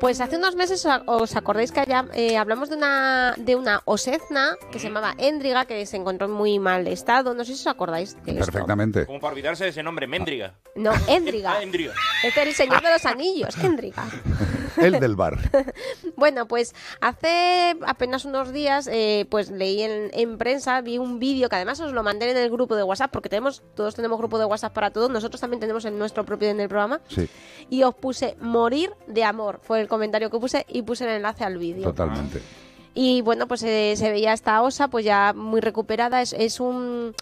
Pues hace unos meses os acordáis que allá, eh, hablamos de una de una osezna que se llamaba Éndriga, que se encontró en muy mal estado. No sé si os acordáis de esto. Perfectamente. Como para olvidarse de ese nombre, Méndriga. No, Éndriga. Ah, Éndriga. Este es el señor de los anillos, Éndriga. El del bar. Bueno, pues hace apenas unos días, eh, pues leí en, en prensa, vi un vídeo que además os lo mandé en el grupo de WhatsApp, porque tenemos, todos tenemos grupo de WhatsApp para todos, nosotros también tenemos el nuestro propio en el programa, Sí, y os puse morir de amor, fue el comentario que puse, y puse el enlace al vídeo. totalmente. Y bueno, pues eh, se veía esta osa, pues ya muy recuperada. Es, es un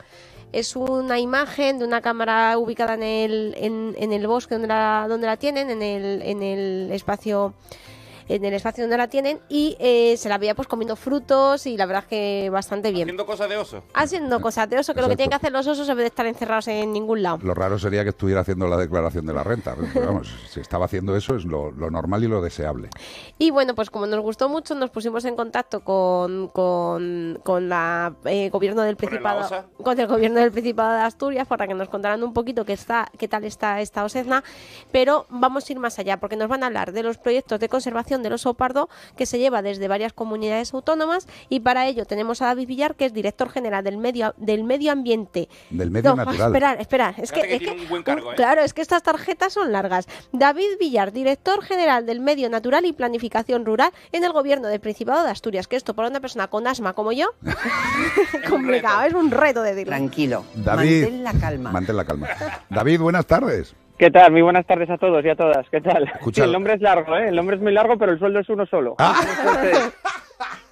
es una imagen de una cámara ubicada en el, en, en el bosque donde la, donde la tienen, en el, en el espacio en el espacio donde la tienen y eh, se la veía pues comiendo frutos y la verdad es que bastante bien. Haciendo cosas de oso. Haciendo cosas de oso, que lo que tienen que hacer los osos es de estar encerrados en ningún lado. Lo raro sería que estuviera haciendo la declaración de la renta. Pero vamos, si estaba haciendo eso es lo, lo normal y lo deseable. Y bueno, pues como nos gustó mucho, nos pusimos en contacto con, con, con la eh, gobierno del ¿Con la Principado, con el gobierno del Principado de Asturias para que nos contaran un poquito qué está, qué tal está esta osezna, pero vamos a ir más allá porque nos van a hablar de los proyectos de conservación del oso pardo que se lleva desde varias comunidades autónomas y para ello tenemos a David Villar que es director general del medio del medio ambiente. Del medio No, natural. Esperar, esperar, es que, Fíjate que es tiene que- un buen cargo, ¿eh? claro, es que estas tarjetas son largas. David Villar, director general del Medio Natural y Planificación Rural en el Gobierno del Principado de Asturias. Que esto para una persona con asma como yo, complicado, reto. es un reto decirlo. Tranquilo. David, Mantén la calma. Mantén la calma. David, buenas tardes. ¿Qué tal? Muy buenas tardes a todos y a todas. ¿Qué tal? Sí, el nombre es largo, ¿eh? El nombre es muy largo, pero el sueldo es uno solo. Ah. Penséis.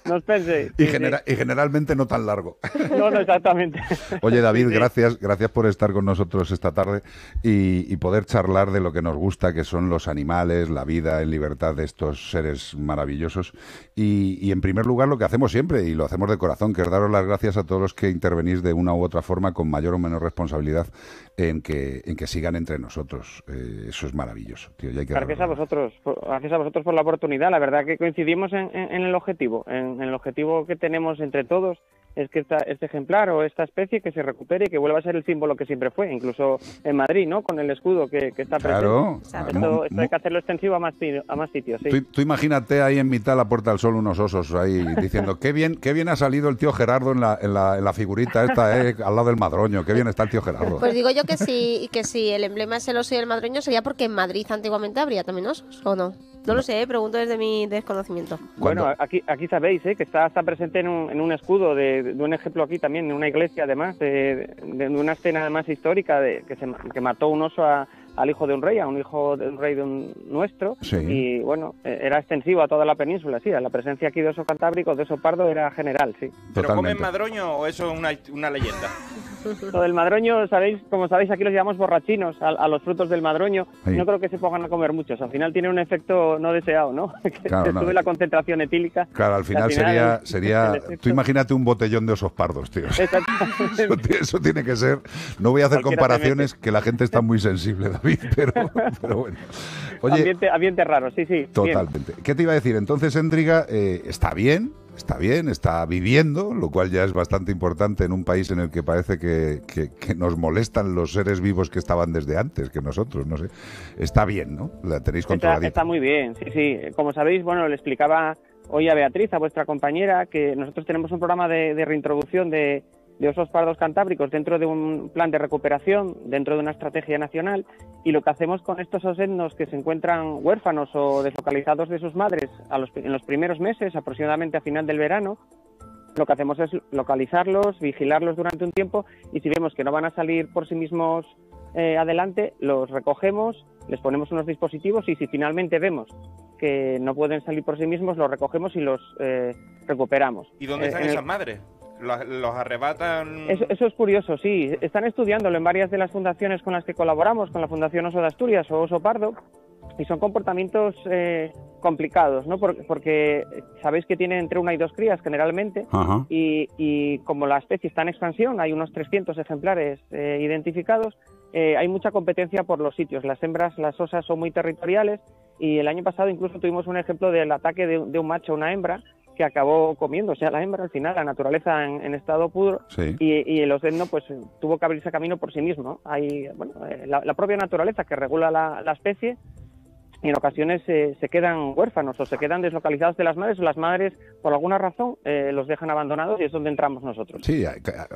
No os penséis. Y, Sí, genera- y generalmente no tan largo. No, no, exactamente. Oye, David, gracias, gracias por estar con nosotros esta tarde y, y poder charlar de lo que nos gusta, que son los animales, la vida en libertad de estos seres maravillosos. Y, y en primer lugar, lo que hacemos siempre, y lo hacemos de corazón, que es daros las gracias a todos los que intervenís de una u otra forma, con mayor o menor responsabilidad, en que, en que sigan entre nosotros. Eh, eso es maravilloso, tío. y hay que Gracias a vosotros, por- gracias a vosotros por la oportunidad. La verdad que coincidimos en, en- en el objetivo, en, en el objetivo que tenemos entre todos es que esta, este ejemplar o esta especie que se recupere y que vuelva a ser el símbolo que siempre fue, incluso en Madrid, ¿no? Con el escudo que, que está Claro. presente. Mu- Esto, esto hay que hacerlo extensivo a más, a más sitios. Sí. Tú, tú imagínate ahí en mitad de la Puerta del Sol unos osos ahí diciendo qué bien, qué bien ha salido el tío Gerardo en la, en la, en la figurita esta, eh, al lado del madroño, qué bien está el tío Gerardo. Pues digo yo que si, que si el emblema es el oso y el madroño sería porque en Madrid antiguamente habría también osos, ¿o no? No lo sé, ¿eh? pregunto desde mi desconocimiento. Bueno, aquí, aquí sabéis ¿eh? que está, está presente en un, en un escudo de, de un ejemplo aquí también, en una iglesia además, de, de una escena además histórica de que, se, que mató un oso a- al hijo de un rey, a un hijo de un rey de un nuestro. Sí. Y bueno, eh, era extensivo a toda la península, sí, la presencia aquí de oso cantábrico, de oso pardo era general, sí. ¿Pero comen Totalmente. madroño o eso es una, una leyenda? Lo del madroño, sabéis, como sabéis, aquí los llamamos borrachinos a, a los frutos del madroño. Sí. No creo que se pongan a comer muchos. Al final tiene un efecto no deseado, ¿no? Que Claro, se no. sube la concentración etílica. Claro, al final, Al final, sería, el- sería el tú imagínate un botellón de osos pardos, tío. Eso, eso tiene que ser. No voy a hacer Cualquiera comparaciones, que la gente está muy sensible, David, pero, pero bueno. Oye, ambiente, ambiente raro, sí, sí. bien. Totalmente. ¿Qué te iba a decir? Entonces, Endriga eh, está bien, está bien, está viviendo, lo cual ya es bastante importante en un país en el que parece que, que- que nos molestan los seres vivos que estaban desde antes que nosotros, no sé. Está bien, ¿no? La tenéis Está, controladita. está muy bien, sí, sí. Como sabéis, bueno, le explicaba hoy a Beatriz, a vuestra compañera, que nosotros tenemos un programa de, de reintroducción de, de osos pardos cantábricos dentro de un plan de recuperación, dentro de una estrategia nacional, y lo que hacemos con estos osetnos que se encuentran huérfanos o deslocalizados de sus madres a los- en los primeros meses, aproximadamente a final del verano, lo que hacemos es localizarlos, vigilarlos durante un tiempo y si vemos que no van a salir por sí mismos eh, adelante, los recogemos, les ponemos unos dispositivos y si finalmente vemos que no pueden salir por sí mismos, los recogemos y los eh, recuperamos. ¿Y dónde Eh, están el- esas madres? ¿Los, los arrebatan? eso, eso es curioso, sí. Están estudiándolo en varias de las fundaciones con las que colaboramos, con la Fundación Oso de Asturias o Oso Pardo, y son comportamientos eh, complicados, ¿no? Por- porque sabéis que tienen entre una y dos crías generalmente, y, y como la especie está en expansión, hay unos 300 ejemplares eh, identificados, eh, hay mucha competencia por los sitios. Las hembras, las osas son muy territoriales y el año pasado incluso tuvimos un ejemplo del ataque de, de un macho a una hembra que acabó comiéndose a la hembra al final, la naturaleza en, en estado puro, Sí. y, y el osdeno pues tuvo que abrirse camino por sí mismo. Hay, bueno, eh, la, la propia naturaleza que regula la, la especie y en ocasiones eh, se quedan huérfanos o se quedan deslocalizados de las madres o las madres por alguna razón eh, los dejan abandonados y es donde entramos nosotros. Sí, eh,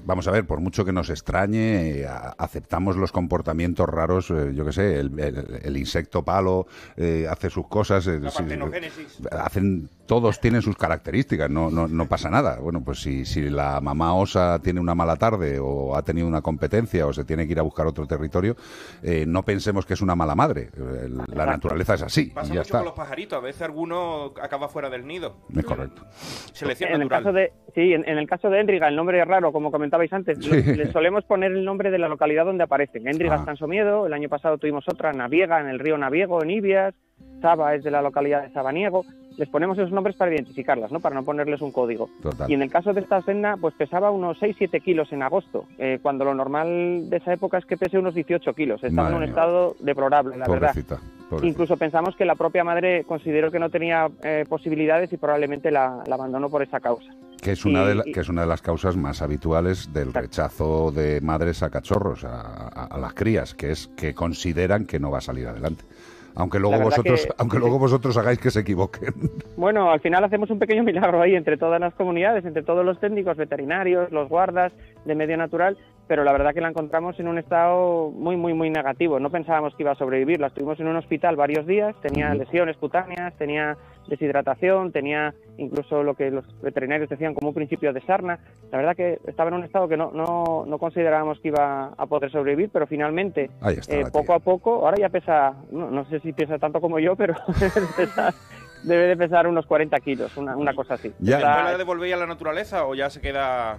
vamos a ver, por mucho que nos extrañe, eh, aceptamos los comportamientos raros, eh, yo qué sé, el, el- el insecto palo eh, hace sus cosas, eh, La sí, partenogénesis. hacen todos tienen sus características, no, no, no pasa nada. Bueno, pues si, si la mamá osa tiene una mala tarde o ha tenido una competencia o se tiene que ir a buscar otro territorio, eh, no pensemos que es una mala madre. Eh, La naturaleza es así Pasa y ya mucho está. con los pajaritos. A veces alguno acaba fuera del nido. Es correcto. Selección En el caso de, sí, en, en el caso de Éndriga, el nombre es raro, como comentabais antes. Sí. Le, le solemos poner el nombre de la localidad donde aparecen. Éndriga Ah. está en Somiedo, el año pasado tuvimos otra, Naviega, en el río Naviego, en Ibias, Saba es de la localidad de Sabaniego. Les ponemos esos nombres para identificarlas, ¿no? Para no ponerles un código. Total. Y en el caso de esta senda, pues pesaba unos 6-7 kilos en agosto, eh, cuando lo normal de esa época es que pese unos 18 kilos. Estaba Madre en un mía. estado deplorable, la verdad. Pobrecita. Incluso pensamos que la propia madre consideró que no tenía eh, posibilidades y probablemente la, la abandonó por esa causa. Que es, una Y- de la- y- que es una de las causas más habituales del Exacto. rechazo de madres a cachorros, a, a- a las crías, que es que consideran que no va a salir adelante. Aunque luego vosotros, que- aunque luego vosotros hagáis que se equivoquen. Bueno, al final hacemos un pequeño milagro ahí entre todas las comunidades, entre todos los técnicos, veterinarios, los guardas de medio natural, pero la verdad que la encontramos en un estado muy, muy, muy negativo. No pensábamos que iba a sobrevivir. La estuvimos en un hospital varios días, tenía lesiones cutáneas, tenía deshidratación, tenía incluso lo que los veterinarios decían como un principio de sarna. La verdad que estaba en un estado que no, no, no considerábamos que iba a poder sobrevivir, pero finalmente Ahí está. eh, poco tía. a poco, ahora ya pesa, no, no sé si pesa tanto como yo, pero debe de pesar, debe de pesar unos 40 kilos, una, una cosa así. Ya. Está- ¿Después la devolvéis a la naturaleza o ya se queda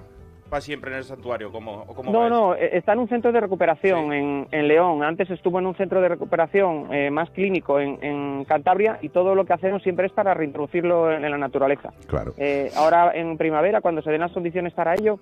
para siempre en el santuario? ¿Cómo, no, no, eh, está en un centro de recuperación Sí. en, en León. Antes estuvo en un centro de recuperación eh, más clínico en, en Cantabria y todo lo que hacemos siempre es para reintroducirlo en, en la naturaleza. Claro. Eh, ahora en primavera, cuando se den las condiciones para ello,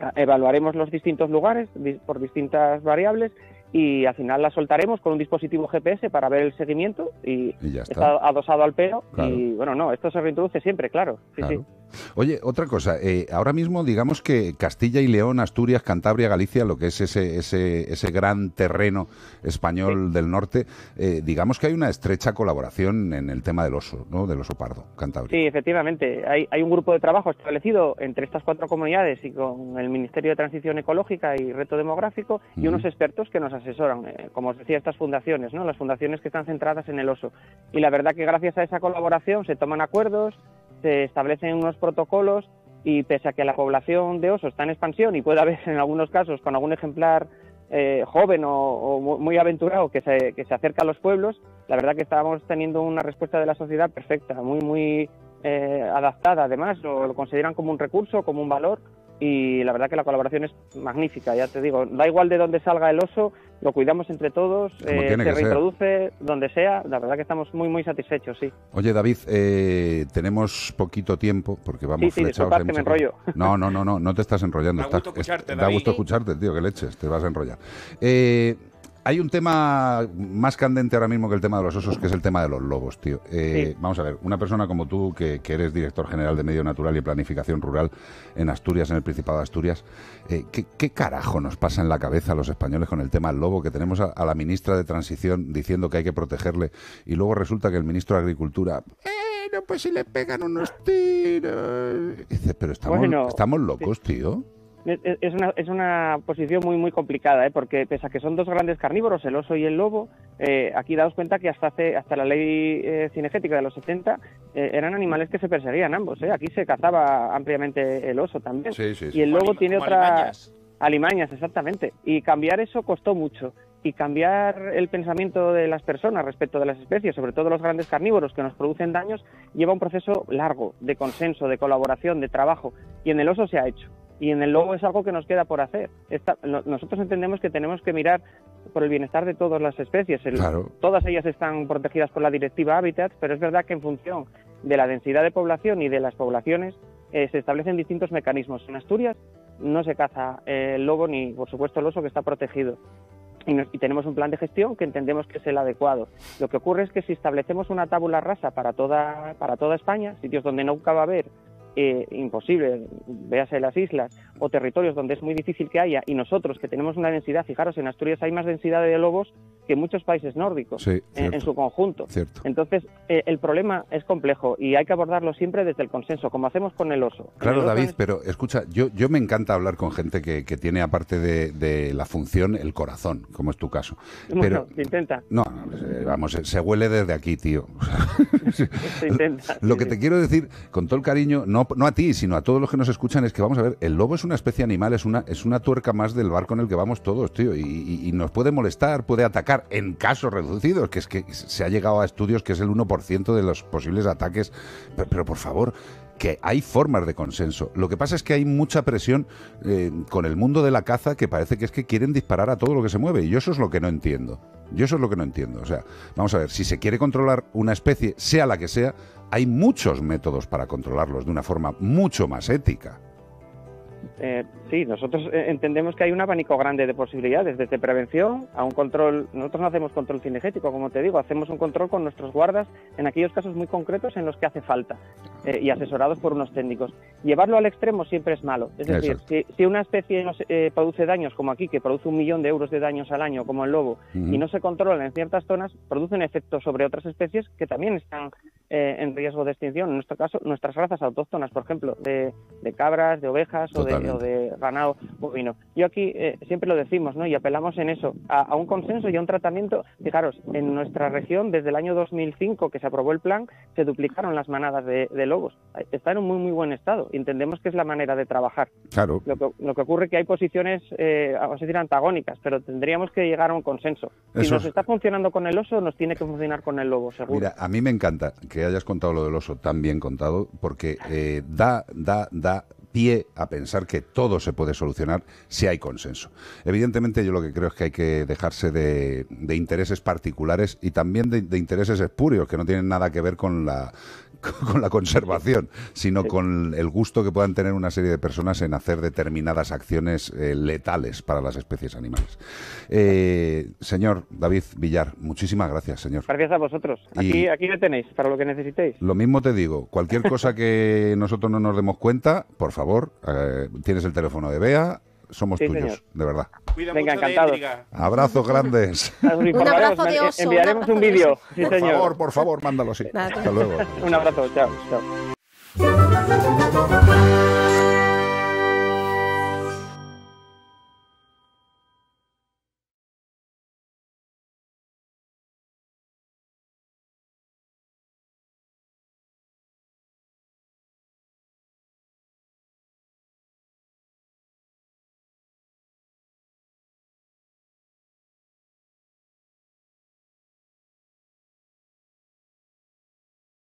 a- evaluaremos los distintos lugares por distintas variables y al final la soltaremos con un dispositivo GPS para ver el seguimiento y Y ya está. está adosado al pelo Claro. y bueno, no, esto se reintroduce siempre, claro. Sí, Claro. sí. Oye, otra cosa, eh, ahora mismo digamos que Castilla y León, Asturias, Cantabria, Galicia, lo que es ese, ese, ese gran terreno español del norte, eh, digamos que hay una estrecha colaboración en el tema del oso, ¿no? Del oso pardo, Cantabria. Sí, efectivamente. Hay, hay un grupo de trabajo establecido entre estas cuatro comunidades y con el Ministerio de Transición Ecológica y Reto Demográfico y unos expertos que nos asesoran, eh, como os decía, estas fundaciones, ¿no? las fundaciones que están centradas en el oso. Y la verdad que gracias a esa colaboración se toman acuerdos, se establecen unos protocolos y pese a que la población de oso está en expansión y puede haber en algunos casos con algún ejemplar eh, joven o, o mu- muy aventurado que se, que se acerca a los pueblos, la verdad que estábamos teniendo una respuesta de la sociedad perfecta, muy, muy eh, adaptada además, lo, lo consideran como un recurso, como un valor y la verdad que la colaboración es magnífica, ya te digo, da igual de dónde salga el oso, lo cuidamos entre todos, eh, se ser. reintroduce donde sea, la verdad que estamos muy, muy satisfechos, sí. Oye, David, eh, tenemos poquito tiempo porque vamos Sí, sí, flechados. que me enrollo. No, no, no, no, no te estás enrollando. Da gusto escucharte, da David. gusto escucharte, tío, que leches, te vas a enrollar. Eh, hay un tema más candente ahora mismo que el tema de los osos, que es el tema de los lobos, tío. Eh, Sí. Vamos a ver, una persona como tú, que, que eres director general de Medio Natural y Planificación Rural en Asturias, en el Principado de Asturias, eh, ¿qué, qué carajo nos pasa en la cabeza a los españoles con el tema del lobo? Que tenemos a, a la ministra de Transición diciendo que hay que protegerle y luego resulta que el ministro de Agricultura, eh, no, pues si le pegan unos tiros. Y dices, pero estamos, Bueno, estamos locos, tío. Es, una, es una posición muy muy complicada, ¿eh? porque pese a que son dos grandes carnívoros, el oso y el lobo, eh, aquí daos cuenta que hasta hace hasta la ley eh, cinegética de los 70 eh, eran animales que se perseguían ambos. ¿eh? Aquí se cazaba ampliamente el oso también. Sí, sí, sí. Y el lobo tiene otra... alimañas. Alimañas, exactamente. Y cambiar eso costó mucho. Y cambiar el pensamiento de las personas respecto de las especies, sobre todo los grandes carnívoros que nos producen daños, lleva un proceso largo de consenso, de colaboración, de trabajo. Y en el oso se ha hecho. Y en el lobo es algo que nos queda por hacer. Esta- no- nosotros entendemos que tenemos que mirar por el bienestar de todas las especies. El- Claro. Todas ellas están protegidas por la directiva Habitat, pero es verdad que en función de la densidad de población y de las poblaciones eh, se establecen distintos mecanismos. En Asturias no se caza eh, el lobo ni, por supuesto, el oso que está protegido. Y, nos- y tenemos un plan de gestión que entendemos que es el adecuado. Lo que ocurre es que si establecemos una tábula rasa para toda, para toda España, sitios donde nunca va a haber eh, imposible, véase las islas o territorios donde es muy difícil que haya, y nosotros que tenemos una densidad, fijaros, en Asturias hay más densidad de lobos que muchos países nórdicos Sí, en, su conjunto. Cierto. Entonces, eh, el problema es complejo y hay que abordarlo siempre desde el consenso, como hacemos con el oso. Claro, el oso David, es- pero escucha, yo, yo me encanta hablar con gente que, que tiene, aparte de, de la función, el corazón, como es tu caso. Bueno, Pero, se intenta, no, no, eh, vamos, se huele desde aquí, tío. se intenta. Lo que te quiero decir, con todo el cariño, no, no a ti, sino a todos los que nos escuchan, es que vamos a ver, el lobo es una especie animal, es una, es una tuerca más del barco en el que vamos todos, tío, y, nos puede molestar, puede atacar en casos reducidos, que es que se ha llegado a estudios que es el 1% de los posibles ataques, pero por favor, que hay formas de consenso. Lo que pasa es que hay mucha presión eh, con el mundo de la caza que parece que es que quieren disparar a todo lo que se mueve, y yo eso es lo que no entiendo. Yo eso es lo que no entiendo. O sea, vamos a ver, si se quiere controlar una especie, sea la que sea, hay muchos métodos para controlarlos de una forma mucho más ética. Eh, sí, nosotros eh, entendemos que hay un abanico grande de posibilidades, desde prevención a un control. Nosotros no hacemos control cinegético, como te digo, hacemos un control con nuestros guardas en aquellos casos muy concretos en los que hace falta eh, y asesorados por unos técnicos. Llevarlo al extremo siempre es malo. Es decir, si, si una especie no se- eh, produce daños, como aquí, que produce un millón de euros de daños al año, como el lobo, y no se controlan en ciertas zonas, producen efectos sobre otras especies que también están eh, en riesgo de extinción. En nuestro caso, nuestras razas autóctonas, por ejemplo, de, de cabras, de ovejas o de, o de ganado bovino. Yo aquí eh, siempre lo decimos, ¿no? Y apelamos en eso, a, a un consenso y a un tratamiento. Fijaros, en nuestra región, desde el año 2005 que se aprobó el plan, se duplicaron las manadas de, de lobos. Está en un muy, muy buen estado. Entendemos que es la manera de trabajar. Claro. Lo que, lo que ocurre es que hay posiciones, eh, vamos a decir, antagónicas, pero tendríamos que llegar a un consenso. Si nos es- está funcionando con el oso, nos tiene que funcionar con el lobo, seguro. Mira, a mí me encanta que hayas contado lo del oso tan bien contado, porque eh, da, da, da pie a pensar que todo se puede solucionar si hay consenso. Evidentemente, yo lo que creo es que hay que dejarse de, de intereses particulares y también de, de intereses espurios que no tienen nada que ver con la con la conservación, sino con el gusto que puedan tener una serie de personas en hacer determinadas acciones eh, letales para las especies animales. Eh, señor David Villar, muchísimas gracias, señor. Gracias a vosotros. Y- Aquí, aquí me tenéis, para lo que necesitéis. Lo mismo te digo, cualquier cosa que nosotros no nos demos cuenta, por favor, eh, tienes el teléfono de Bea, somos Sí, tuyos, señor. de verdad. Cuida Venga, mucho encantados. Abrazos grandes. Informaremos, abrazo de oso, enviaremos un un vídeo. Sí, por señor. favor, por favor, mándalo así. Nada. Hasta luego. Un abrazo, chao. chao.